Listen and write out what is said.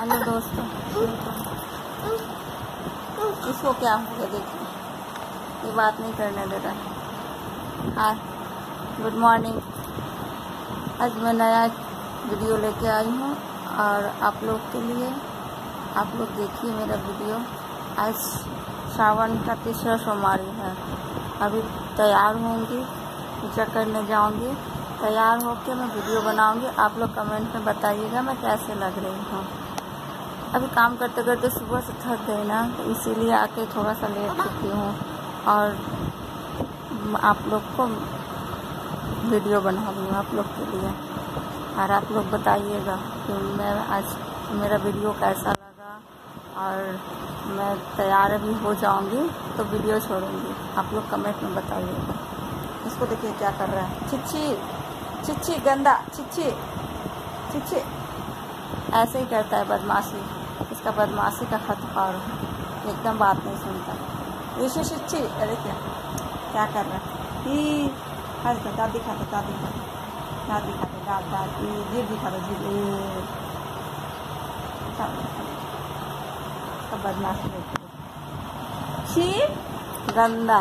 Hello दोस्तों, इसको क्या हो गया देखिए ये बात नहीं करने दे रहा। हाँ गुड मॉर्निंग आज मैं नया वीडियो लेके आई हूँ और आप लोग के लिए, आप लोग देखिए मेरा वीडियो आज सावन का तीसरा सोमवारी है। अभी तैयार होंगी पूजा करने जाऊँगी। तैयार होकर मैं वीडियो बनाऊँगी। आप लोग कमेंट में बताइएगा मैं कैसे लग रही हूँ। अभी काम करते करते सुबह से थक गई ना तो इसीलिए आके थोड़ा सा लेट चुकी हूँ। और आप लोग को वीडियो बना रही आप लोग के लिए। और आप लोग बताइएगा कि मैं आज, मेरा वीडियो कैसा लगा। और मैं तैयार भी हो जाऊँगी तो वीडियो छोड़ूँगी। आप लोग कमेंट में बताइएगा। इसको देखिए क्या कर रहा है। छिच्छी छिच्छी गंदा छिच्छी छिच्छी ऐसे ही करता है बदमाशी। इसका बदमाशी का खतपार है। एकदम बात नहीं सुनता। ऋषि छिच्छी अरे क्या? क्या कर रहा है? ई हंस दो दाँत दिखा दो दाँत दिखा दो। दाँत दिखा दो दाँत दाँत ई जीभ दिखा दो बदमाशी गंदा।